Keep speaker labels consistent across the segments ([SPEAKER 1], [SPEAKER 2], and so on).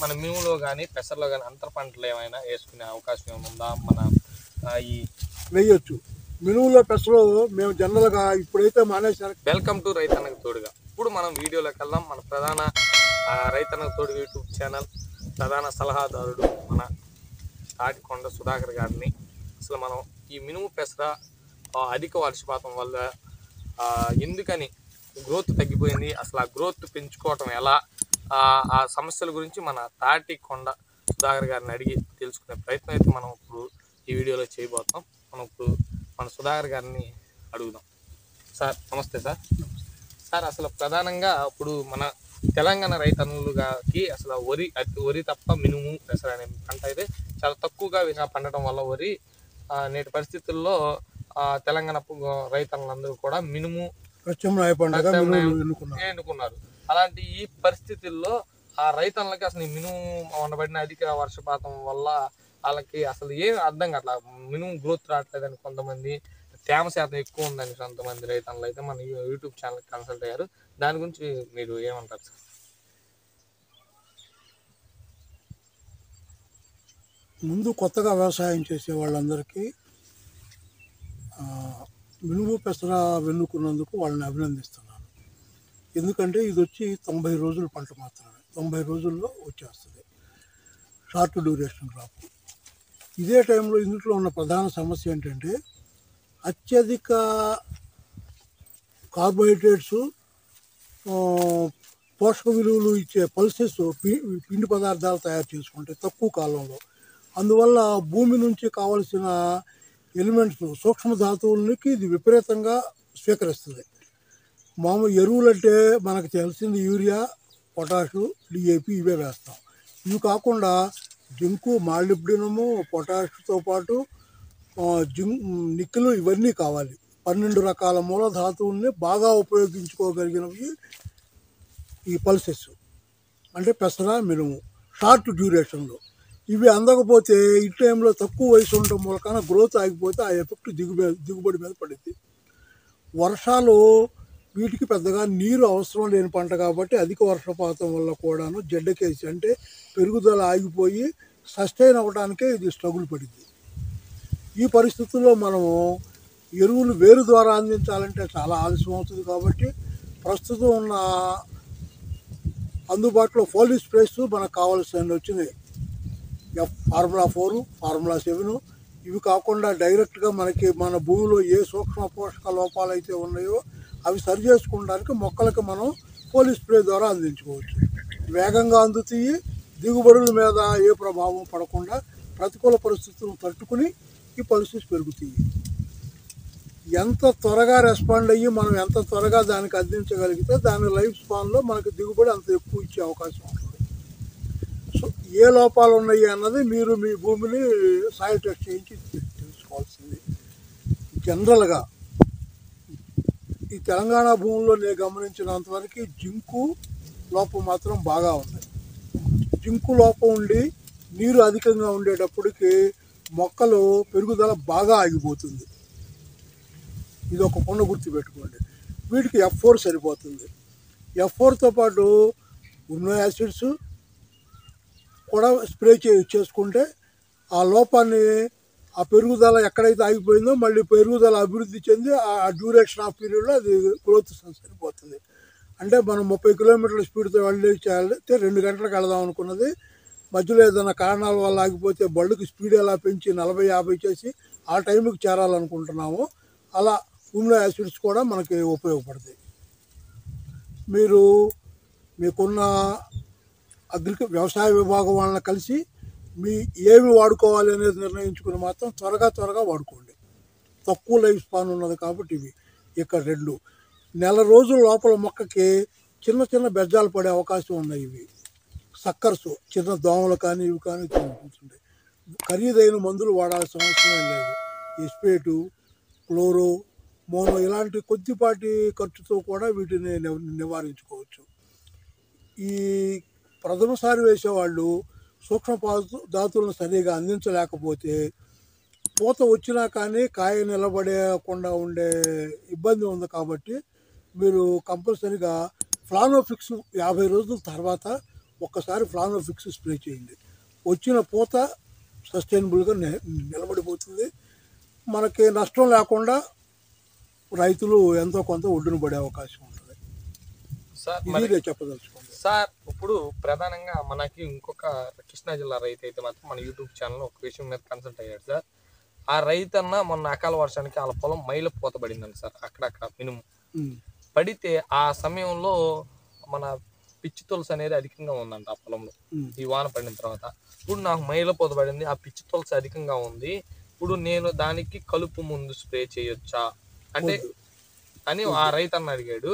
[SPEAKER 1] మన మినుములో కానీ పెసర్లో కానీ అంతర పంటలు ఏమైనా వేసుకునే అవకాశం ఏమైనా ఉందా? మన ఈ
[SPEAKER 2] వేయొచ్చు. మినుములో పెసలు మేము జనరల్గా ఇప్పుడైతే మానేశారు.
[SPEAKER 1] వెల్కమ్ టు రైతన్నకు తోడుగా. ఇప్పుడు మనం వీడియోలోకి వెళ్దాం. మన ప్రధాన రైతన్నకు తోడుగా యూట్యూబ్ ఛానల్ ప్రధాన సలహాదారుడు మన తాటికొండ సుధాకర్ గారిని. అసలు మనం ఈ మినుము పెసర అధిక వర్షపాతం వల్ల ఎందుకని గ్రోత్ తగ్గిపోయింది? అసలు ఆ గ్రోత్ పెంచుకోవటం ఎలా? ఆ, సమస్యల గురించి మన తాటికొండ సుధాకర్ గారిని అడిగి తెలుసుకునే ప్రయత్నం అయితే మనం ఇప్పుడు ఈ వీడియోలో చేయబోతాం మనం ఇప్పుడు మన సుధాకర్ గారిని అడుగుదాం. సార్ నమస్తే సార్. సార్ అసలు ప్రధానంగా ఇప్పుడు మన తెలంగాణ రైతన్నులకి అసలు వరి అతి- వరి తప్ప మినుము పెసర అనే పంట అయితే చాలా తక్కువగా విన- పండటం వల్ల వరి నేటి పరిస్థితుల్లో తెలంగాణ రైతన్నులందరూ కూడా మినుము ఎన్నుకున్నారు. అలాంటి ఈ పరిస్థితుల్లో ఆ రైతన్నలకి అసలు మినుము ఉండబడిన అధిక వర్షపాతం వల్ల వాళ్ళకి అసలు ఏం అర్థం కావట్లా. మినుము గ్రోత్ రావట్లేదని కొంతమంది తేమ శాతం ఎక్కువ ఉందని కొంతమంది రైతన్నలు అయితే మన యూట్యూబ్ ఛానల్ కన్సల్ట్ అయ్యారు. దాని గురించి మీరు ఏమంటారు సార్?
[SPEAKER 2] ముందు కొత్తగా వ్యవసాయం చేసే వాళ్ళందరికీ మినుము పెసర వెన్నుకున్నందుకు వాళ్ళని అభినందిస్తున్నాను. ఎందుకంటే ఇది వచ్చి తొంభై రోజుల పంట మాత్రమే. తొంభై రోజుల్లో వచ్చేస్తుంది. షార్ట్ డ్యూరేషన్ క్రాప్ ఇదే టైంలో ఇందులో ఉన్న ప్రధాన సమస్య ఏంటంటే అత్యధిక కార్బోహైడ్రేట్స్ పోషక విలువలు ఇచ్చే పల్సెస్ పి- పిండి పదార్థాలు తయారు చేసుకుంటే తక్కువ కాలంలో. అందువల్ల భూమి నుంచి కావలసిన ఎలిమెంట్స్ సూక్ష్మ ధాతువులకి ఇది విపరీతంగా స్వీకరిస్తుంది. మామూలు ఎరువులు అంటే మనకు తెలిసింది యూరియా పొటాషు డిఏపి ఇవే వేస్తాం. ఇవి కాకుండా జింకు మాలిబ్డినము పొటాషుతో పాటు జిం నిక్కులు ఇవన్నీ కావాలి. పన్నెండు రకాల మూల ధాతువుల్ని బాగా ఉపయోగించుకోగలిగినవి ఈ పల్సెస్. అంటే పెసర మినుము. షార్ట్ డ్యూరేషన్లో. ఇవి అందకపోతే ఈ టైంలో తక్కువ వయసు ఉండటం మూలకాన గ్రోత్ ఆగిపోతే ఆ ఎఫెక్ట్ దిగుబడి దిగుబడి మీద పడింది. వర్షాలు వీటికి పెద్దగా నీరు అవసరం లేని పంట కాబట్టి అధిక వర్షపాతం వల్ల కూడాను జడ్డకేసి అంటే పెరుగుదల ఆగిపోయి సస్టైన్ అవ్వడానికే ఇది స్ట్రగుల్ పడింది. ఈ పరిస్థితుల్లో మనము ఎరువులు వేరు ద్వారా అందించాలంటే చాలా ఆలస్యం అవుతుంది కాబట్టి ప్రస్తుతం ఉన్న అందుబాటులో ఫోలిక్ స్ప్రేస్ మనకు కావాల్సిన వచ్చింది F formula four formula seven ఇవి కాకుండా డైరెక్ట్గా మనకి మన భూమిలో ఏ సూక్ష్మ పోషక లోపాలు అయితే ఉన్నాయో అవి సరి చేసుకోవడానికి మొక్కలకు మనం పోలీస్ స్ప్రే ద్వారా అందించుకోవచ్చు. వేగంగా అందుతాయి దిగుబడుల మీద ఏ ప్రభావం పడకుండా ప్రతికూల పరిస్థితులను తట్టుకుని ఈ పరిస్థితి పెరుగుతాయి. ఎంత త్వరగా రెస్పాండ్ అయ్యి మనం ఎంత త్వరగా దానికి అందించగలిగితే దాని లైఫ్ స్పాన్లో మనకు దిగుబడి అంత ఎక్కువ ఇచ్చే అవకాశం ఉంటుంది. సో ఏ లోపాలు ఉన్నాయి అన్నది మీరు మీ భూమిని సాయిల్ టెస్ట్ చేయించి తెలుసుకోవాల్సింది. జనరల్గా ఈ తెలంగాణ భూముల్లో నేను గమనించినంతవరకు జింకు లోపం మాత్రం బాగా ఉంది. జింకు లోపం ఉండి నీరు అధికంగా ఉండేటప్పటికి మొక్కలు పెరుగుదల బాగా ఆగిపోతుంది. ఇది ఒక కొండ గుర్తు పెట్టుకోండి. వీటికి ఎఫ్ ఫోర్ సరిపోతుంది. ఎఫ్ ఫోర్తో పాటు ఉన్నో యాసిడ్స్ కూడా స్ప్రే చే చేసుకుంటే ఆ లోపాన్ని ఆ పెరుగుదల ఎక్కడైతే ఆగిపోయిందో మళ్ళీ పెరుగుదల అభివృద్ధి చెంది ఆ డ్యూరేషన్ ఆఫ్ పీరియడ్లో అది గ్రోత్ సరిపోతుంది. అంటే మనం ముప్పై కిలోమీటర్ల స్పీడ్తో వెళ్ళి చేయాలంటే రెండు గంటలకు వెళదాం అనుకున్నది. మధ్యలో ఏదైనా కారణాల వల్ల ఆగిపోతే బళ్ళుకి స్పీడ్ ఎలా పెంచి నలభై యాభై చేసి ఆ టైంకి చేరాలనుకుంటున్నాము అలా ఉమ్లో యాసిడ్స్ కూడా మనకి ఉపయోగపడతాయి. మీరు మీకున్న అగ్రిక వ్యవసాయ విభాగం వాళ్ళని కలిసి మీ ఏమి వాడుకోవాలి అనేది నిర్ణయించుకుని మాత్రం త్వరగా త్వరగా వాడుకోండి. తక్కువ లైఫ్ స్పాన్ ఉన్నది కాబట్టి ఇవి ఇక్కడ రెండు. నెల రోజుల లోపల మొక్కకి చిన్న చిన్న బెజ్జాలు పడే అవకాశం ఉన్నాయి ఇవి. సక్కర్స్ చిన్న దోమలు కానీ ఇవి కానీ ఖరీదైన మందులు వాడాల్సిన అవసరం లేదు. ఎస్పేటు క్లోరో మోనో ఇలాంటి కొద్దిపాటి ఖర్చుతో కూడా వీటిని నివారించుకోవచ్చు. ఈ ప్రథమసారి వేసేవాళ్ళు సూక్ష్మ పాదు- ధాతువులను సరిగా అందించలేకపోతే పూత వచ్చినా కానీ కాయ నిలబడేకుండా ఉండే ఇబ్బంది ఉంది కాబట్టి మీరు కంపల్సరీగా ఫ్లానోఫిక్స్ యాభై రోజుల తర్వాత ఒక్కసారి ఫ్లానోఫిక్స్ స్ప్రే చేయండి. వచ్చిన పూత సస్టైనబుల్గా నిలబడిపోతుంది. మనకి నష్టం లేకుండా రైతులు ఎంతో కొంత ఒడ్డున పడే అవకాశం ఉంటుంది.
[SPEAKER 1] సార్
[SPEAKER 2] చెప్పదలుచుకోండి
[SPEAKER 1] సార్ ఇప్పుడు ప్రధానంగా మనకి ఇంకొక కృష్ణా జిల్లా రైతు అయితే మాత్రం మన యూట్యూబ్ ఛానల్ ఒక విషయం మీద కన్సల్ట్ అయ్యాడు సార్. ఆ రైతు అన్న మొన్న అకాల వర్షానికి వాళ్ళ పొలం మైల పూత పడిందండి సార్ అక్కడక్కడ మినిమం. పడితే ఆ సమయంలో మన పిచ్చి తులసి అనేది అధికంగా ఉందంట ఆ పొలంలో. ఈ వాన పడిన తర్వాత. ఇప్పుడు నాకు మైల పూత పడింది ఆ పిచ్చి తులసి అధికంగా ఉంది. ఇప్పుడు నేను దానికి కలుపు ముందు స్ప్రే చేయొచ్చా? అంటే. అని ఆ రైతు అన్న అడిగాడు.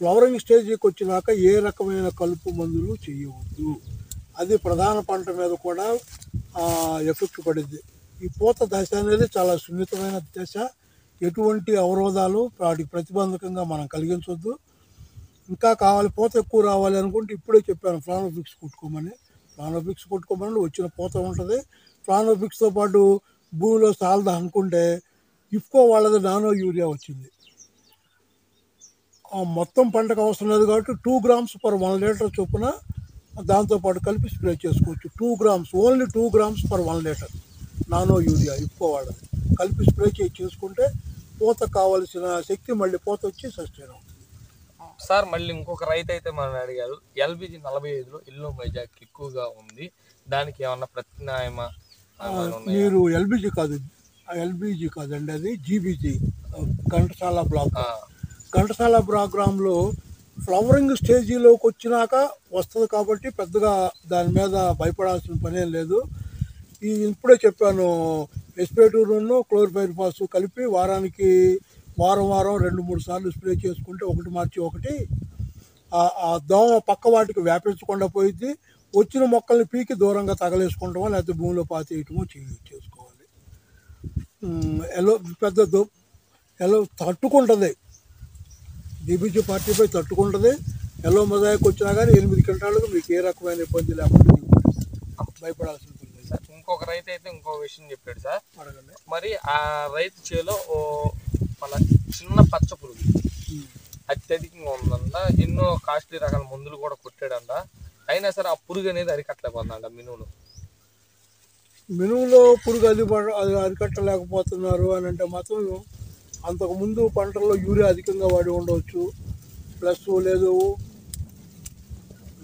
[SPEAKER 2] ఫ్లవరింగ్ స్టేజ్కి వచ్చినాక ఏ రకమైన కలుపు మందులు చేయవద్దు. అది ప్రధాన పంట మీద కూడా ఎఫెక్ట్ పడింది. ఈ పూత దశ అనేది చాలా సున్నితమైన దశ. ఎటువంటి అవరోధాలు వాటికి ప్రతిబంధకంగా మనం కలిగించవద్దు ఇంకా కావాలి పూత ఎక్కువ రావాలి అనుకుంటే ఇప్పుడే చెప్పాను ఫ్లానోఫిక్స్ కొట్టుకోమని. ఫ్లానోఫిక్స్ కొట్టుకోమని వచ్చిన పూత ఉంటుంది. ఫ్లానోఫిక్స్తో పాటు భూమిలో సాలదా అనుకుంటే ఇఫ్కో వాళ్ళది నానో యూరియా వచ్చింది. మొత్తం పంటకు అవసరం లేదు కాబట్టి two grams per one litre చొప్పున దాంతోపాటు కలిపి స్ప్రే చేసుకోవచ్చు. Two grams only two grams per one litre nano urea ఇప్పుకోవాలని కలిపి స్ప్రే చేసి చేసుకుంటే పూత కావలసిన శక్తి మళ్ళీ పూత వచ్చి సస్టైన్ అవుతుంది.
[SPEAKER 1] సార్ మళ్ళీ ఇంకొక రైతు అయితే మనం అడిగారు. ఎల్బిజి నలభై ఐదులో ఇల్లు మైజాక్ ఎక్కువగా ఉంది. దానికి ఏమన్నా ఉన్నాయా?
[SPEAKER 2] మీరు ఎల్బీజీ కాదు ఎల్బీజీ కాదండి అది జీబీజీ ఘంటసాల బ్లాక్ ఘంటసాల ప్రోగ్రాంలో ఫ్లవరింగ్ స్టేజీలోకి వచ్చినాక వస్తుంది కాబట్టి పెద్దగా దాని మీద భయపడాల్సిన పనేం లేదు. ఈ ఇప్పుడే చెప్పాను ఎస్పేటూరును క్లోరిఫైర్పాస్ కలిపి వారానికి వారం వారం రెండు మూడు సార్లు స్ప్రే చేసుకుంటే ఒకటి మార్చి ఒకటి ఆ- దోమ పక్క వాటికి వ్యాపించకుండా పోయింది వచ్చిన మొక్కల్ని పీకి దూరంగా తగలేసుకుంటామో లేకపోతే భూమిలో పాతేయటమో చేసుకోవాలి. ఎలో పెద్ద దో ఎలో తట్టుకుంటుంది. డీబీజీ పార్టీపై తట్టుకుంటుంది. ఎల్లో మొజాయిక్ వచ్చినా కానీ ఎనిమిది గంటలకు మీకు ఏ రకమైన ఇబ్బంది లేకుండా పని లేదు.
[SPEAKER 1] సార్ ఇంకొక రైతు అయితే ఇంకో విషయం చెప్పాడు సార్.
[SPEAKER 2] అడగండి.
[SPEAKER 1] మరి ఆ రైతు చేలో ఓ మన చిన్న పచ్చ పురుగు. అత్యధికంగా ఉందంట. ఎన్నో కాస్ట్లీ రకాల మందులు కూడా కొట్టాడంట. అయినా సరే ఆ పురుగు అనేది అరికట్టలేకపోతుందంట మినువులు.
[SPEAKER 2] మినుములో పురుగు అది అరికట్టలేకపోతున్నారు అని అంటే మాత్రం అంతకుముందు పంటల్లో యూరియా అధికంగా వాడి ఉండవచ్చు. ప్లస్ లేదు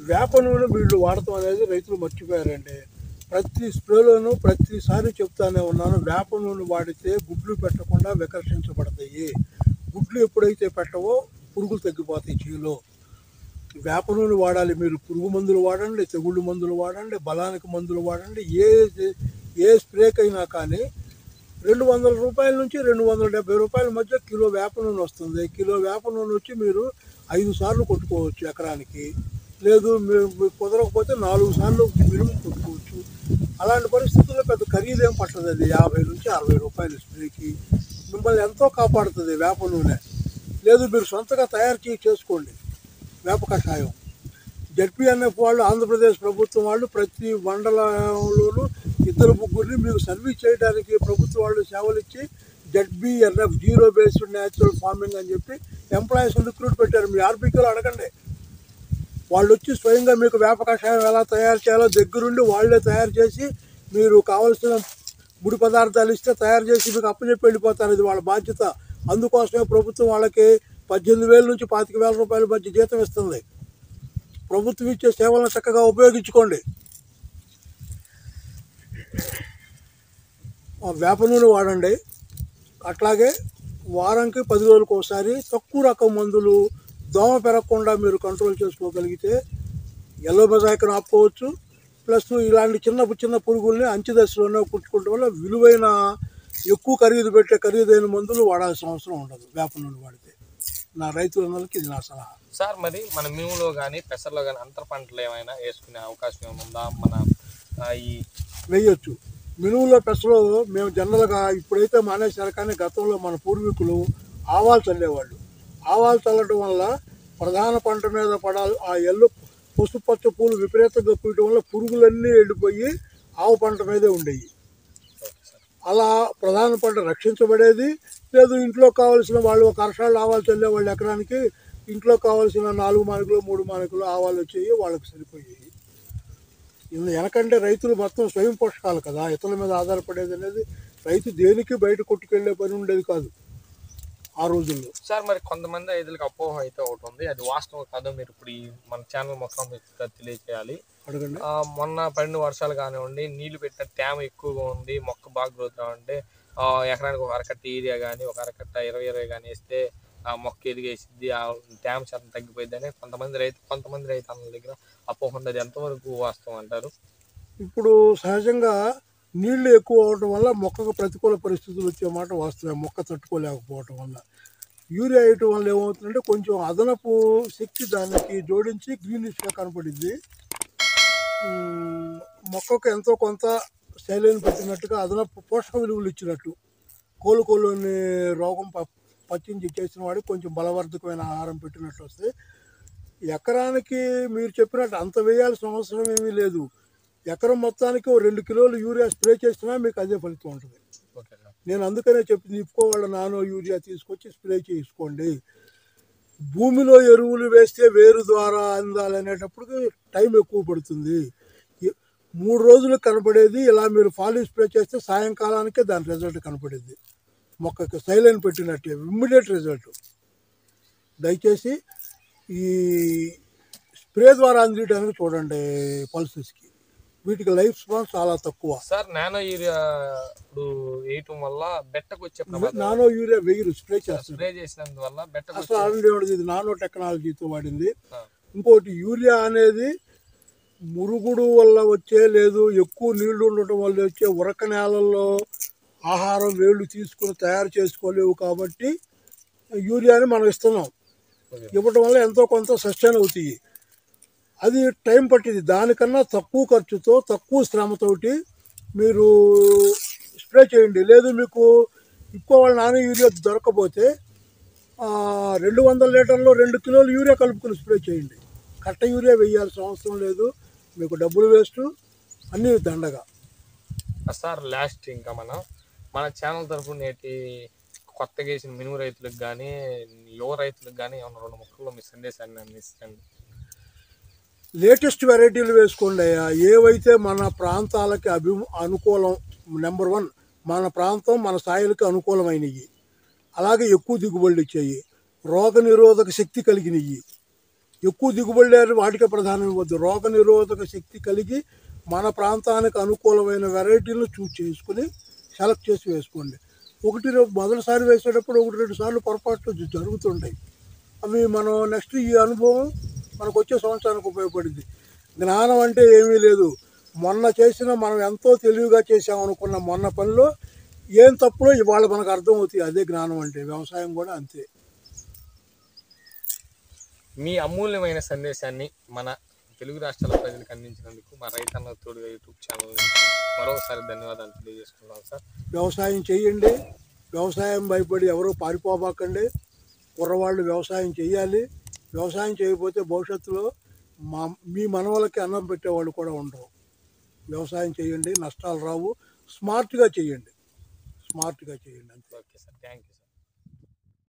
[SPEAKER 2] వేప నూనె వీళ్ళు వాడటం అనేది రైతులు మర్చిపోయారండి. ప్రతి స్ప్రేలోనూ ప్రతిసారి చెప్తానే ఉన్నాను వేప నూనె వాడితే గుడ్లు పెట్టకుండా వికర్షించబడతాయి. గుడ్లు ఎప్పుడైతే పెట్టవో పురుగులు తగ్గిపోతాయి చేలో. వేప నూనె వాడాలి మీరు పురుగు మందులు వాడండి తెగుళ్ళు మందులు వాడండి బలానికి మందులు వాడండి ఏ ఏ స్ప్రేకైనా కానీ రెండు వందల రూపాయల నుంచి రెండు వందల డెబ్బై రూపాయల మధ్య కిలో వేప నూనె వస్తుంది. కిలో వేప నూనె వచ్చి మీరు ఐదు సార్లు కొట్టుకోవచ్చు ఎకరానికి. లేదు మీరు కుదరకపోతే నాలుగు సార్లు మినిమం కొట్టుకోవచ్చు. అలాంటి పరిస్థితుల్లో పెద్ద ఖరీదేం పట్టదు అది యాభై నుంచి అరవై రూపాయలు స్ప్రేకి. మిమ్మల్ని ఎంతో కాపాడుతుంది వేప నూనె. లేదు మీరు సొంతగా తయారు చేసి చేసుకోండి వేప కషాయం. జడ్పీఎన్ఎఫ్ వాళ్ళు ఆంధ్రప్రదేశ్ ప్రభుత్వం వాళ్ళు ప్రతి మండలంలోనూ ఇద్దరు ముగ్గురిని మీకు సర్వీస్ చేయడానికి ప్రభుత్వం వాళ్ళు సేవలు ఇచ్చి ZBNF zero based natural farming అని చెప్పి ఎంప్లాయీస్ రిక్రూట్ పెట్టారు. మీ ఆర్బీకేలో అడగండి. వాళ్ళు వచ్చి స్వయంగా మీకు వేప కషాయం ఎలా తయారు చేయాలో దగ్గరుండి వాళ్ళే తయారు చేసి మీరు కావలసిన ముడి పదార్థాలు ఇస్తే తయారు చేసి మీకు అప్పచెప్పి వెళ్ళిపోతారు. ఇది వాళ్ళ బాధ్యత. అందుకోసమే ప్రభుత్వం వాళ్ళకి పద్దెనిమిది వేల నుంచి పాతిక వేల రూపాయల మధ్య జీతం ఇస్తుంది. ప్రభుత్వం ఇచ్చే సేవలను చక్కగా ఉపయోగించుకోండి. వేప నూనె వాడండి. అట్లాగే వారానికి పది రోజులకు ఒకసారి తక్కువ రకం మందులు దోమ పెరగకుండా మీరు కంట్రోల్ చేసుకోగలిగితే ఎల్లో బజాయికను ఆపుకోవచ్చు. ప్లస్ ఇలాంటి చిన్న చిన్న పురుగుల్ని అంచె దశలోనే కుట్టుకోవడం వల్ల విలువైన ఎక్కువ ఖరీదు పెట్టే ఖరీదైన మందులు వాడాల్సిన అవసరం ఉండదు. వేప నూనె వాడితే. నా రైతులందరికీ ఇది నా సలహా.
[SPEAKER 1] సార్ మరి మన మినుములో కానీ పెసర్లో కానీ అంతర పంటలు ఏమైనా వేసుకునే అవకాశం ఏమైనా ఉందా? మన ఈ
[SPEAKER 2] వేయొచ్చు. మినువుల పెసలో మేము జనరల్గా ఇప్పుడైతే మానేశారు కానీ గతంలో మన పూర్వీకులు ఆవాలు చల్లేవాళ్ళు. ఆవాలు చల్లడం వల్ల ప్రధాన పంట మీద పడాలి ఆ ఎల్లు పసుపచ్చ పూలు విపరీతంగా పూయటం వల్ల పురుగులన్నీ వెళ్ళిపోయి ఆవు పంట మీదే ఉండేవి అలా ప్రధాన పంట రక్షించబడేది. లేదు ఇంట్లో కావాల్సిన వాళ్ళు ఒక అరసాలు ఆవాలు చల్లేవాళ్ళు ఎకరానికి ఇంట్లో కావాల్సిన నాలుగు మానికలు మూడు మానికలు ఆవాలు వచ్చేవి వాళ్ళకి సరిపోయాయి. వెనకంటే రైతులు మొత్తం స్వయం పోషకాలు కదా. ఇతరుల మీద ఆధారపడేది అనేది రైతు దేనికి బయట కొట్టుకెళ్ళే పని ఉండేది కాదు ఆ రోజుల్లో.
[SPEAKER 1] సార్ మరి కొంతమంది రైతులకు అపోహ అయితే ఒకటి ఉంది. అది వాస్తవం కాదో. మీరు ఇప్పుడు ఈ మన ఛానల్ మొత్తం మీకు తెలియజేయాలి
[SPEAKER 2] అడగండి.
[SPEAKER 1] మొన్న పడిన వర్షాలు కానివ్వండి నీళ్ళు పెట్టిన తేమ ఎక్కువగా ఉంది మొక్క బాగా గ్రోత్ అంటే ఎకరానికి ఒక అరకట్ట ఏరియా కానీ ఒక అరకట్ట ఇరవై ఇరవై కానీ వేస్తే ఆ మొక్క ఎదిగేసిద్ది ఆ తేమ శాతం తగ్గిపోయింది కొంతమంది రైతు కొంతమంది రైతన్నల దగ్గర అపోహ అది ఎంతవరకు వాస్తవం అంటారు?
[SPEAKER 2] ఇప్పుడు సహజంగా నీళ్ళు ఎక్కువ అవడం వల్ల మొక్కకు ప్రతికూల పరిస్థితులు వచ్చే మాట వాస్తవే మొక్క తట్టుకోలేకపోవటం వల్ల. యూరియా వేయటం వల్ల ఏమవుతుందంటే కొంచెం అదనపు శక్తి దానికి జోడించి గ్రీనిష్గా కనపడింది మొక్కకు ఎంతో కొంత శైలిని పెట్టినట్టుగా అదనపు పోషక విలువలు ఇచ్చినట్టు. కోలుకోలేని రోగం పచ్చించి చేసిన వాడికి కొంచెం బలవర్ధకమైన ఆహారం పెట్టినట్టు వస్తే ఎకరానికి మీరు చెప్పినట్టు అంత వేయాల్సిన అవసరం ఏమీ లేదు. ఎకరం మొత్తానికి ఓ రెండు కిలోలు యూరియా స్ప్రే చేసినా మీకు అదే ఫలితం ఉంటుంది. నేను అందుకనే చెప్పింది ఇప్పుకో వాళ్ళ నానో యూరియా తీసుకొచ్చి స్ప్రే చేసుకోండి. భూమిలో ఎరువులు వేస్తే వేరు ద్వారా అందాలనేటప్పటికి టైం ఎక్కువ పడుతుంది. మూడు రోజులు కనపడేది ఇలా మీరు ఫాలీ స్ప్రే చేస్తే సాయంకాలానికే దాని రిజల్ట్ కనపడేది. మొక్కకి సైలెన్ పెట్టినట్టే ఇమ్మీడియట్ రిజల్ట్ దయచేసి ఈ స్ప్రే ద్వారా అందించడానికి చూడండి పల్సెస్కి. వీటికి లైఫ్ స్పాన్ చాలా తక్కువ.
[SPEAKER 1] సార్ నానో యూరియా ఇప్పుడు వేయటం వల్ల బెట్టకు వచ్చే
[SPEAKER 2] నానో యూరియా వెయ్యి స్ప్రే చేస్తారు.
[SPEAKER 1] స్ప్రే చేసినందువల్ల బెట్టకు
[SPEAKER 2] అసలు ఇది నానో టెక్నాలజీతో వాడింది. ఇంకోటి యూరియా అనేది మురుగుడు వల్ల వచ్చే లేదు ఎక్కువ నీళ్ళు ఉండటం వల్ల వచ్చే ఉరక నేలల్లో ఆహారం వేళ్ళు తీసుకుని తయారు చేసుకోలేవు కాబట్టి యూరియాని మనం ఇస్తున్నాం. ఇవ్వటం వల్ల ఎంతో కొంత సస్టైన్ అవుతాయి. అది టైం పట్టింది. దానికన్నా తక్కువ ఖర్చుతో తక్కువ శ్రమతోటి మీరు స్ప్రే చేయండి. లేదు మీకు ఎక్కువ వాళ్ళ నాన్న యూరియా దొరకపోతే రెండు వందల లీటర్లో రెండు కిలోలు యూరియా కలుపుకుని స్ప్రే చేయండి. కట్ట యూరియా వేయాల్సిన అవసరం లేదు. మీకు డబ్బులు వేస్ట్. అన్నీ దండగా.
[SPEAKER 1] సార్ లాస్ట్ ఇంకా మనం మన ఛానల్ తరఫు నేటి కొత్తగా వేసిన మినుము రైతులకు కానీ యువ రైతులకు కానీ ఏమన్నా రెండు ముక్కల్లో మీ సందేశాన్ని అందించండి
[SPEAKER 2] లేటెస్ట్ వెరైటీలు వేసుకోండి అయ్యా. ఏవైతే మన ప్రాంతాలకి అభి అనుకూలం నెంబర్ వన్ మన ప్రాంతం మన స్థాయిలకు అనుకూలమైనవి అలాగే ఎక్కువ దిగుబడులు ఇచ్చాయి. రోగ నిరోధక శక్తి కలిగినవి ఎక్కువ దిగుబడి అని వాటికే ప్రధానం ఇవ్వద్దు. రోగ నిరోధక శక్తి కలిగి మన ప్రాంతానికి అనుకూలమైన వెరైటీలను చూస్ చేసుకుని సెలెక్ట్ చేసి వేసుకోండి. ఒకటి మొదటిసారి వేసేటప్పుడు ఒకటి రెండు సార్లు పొరపాట్లు జరుగుతుంటాయి. అవి మనం నెక్స్ట్ ఈ అనుభవం మనకు వచ్చే సంవత్సరానికి ఉపయోగపడింది. జ్ఞానం అంటే ఏమీ లేదు. మొన్న చేసిన మనం ఎంతో తెలివిగా చేసామనుకున్న మొన్న పనిలో ఏం తప్పులో ఇవాళ మనకు అర్థమవుతాయి. అదే జ్ఞానం అంటే వ్యవసాయం కూడా అంతే.
[SPEAKER 1] మీ అమూల్యమైన సందేశాన్ని మన తెలుగు రాష్ట్రాల ప్రజలకు అందించినందుకు మా రైతన్న తోడుగా యూట్యూబ్ ఛానల్ మరోసారి ధన్యవాదాలు తెలియజేసుకున్నాం సార్.
[SPEAKER 2] వ్యవసాయం చేయండి. వ్యవసాయం భయపడి ఎవరూ పారిపోబాకండి కుర్రవాళ్ళు వ్యవసాయం చేయాలి. వ్యవసాయం చేయకపోతే భవిష్యత్తులో మా మీ మనవలకి అన్నం పెట్టేవాళ్ళు కూడా ఉండరు. వ్యవసాయం చేయండి. నష్టాలు రావు. స్మార్ట్గా చేయండి. స్మార్ట్గా చేయండి అంతే.
[SPEAKER 1] Okay sir. Thank you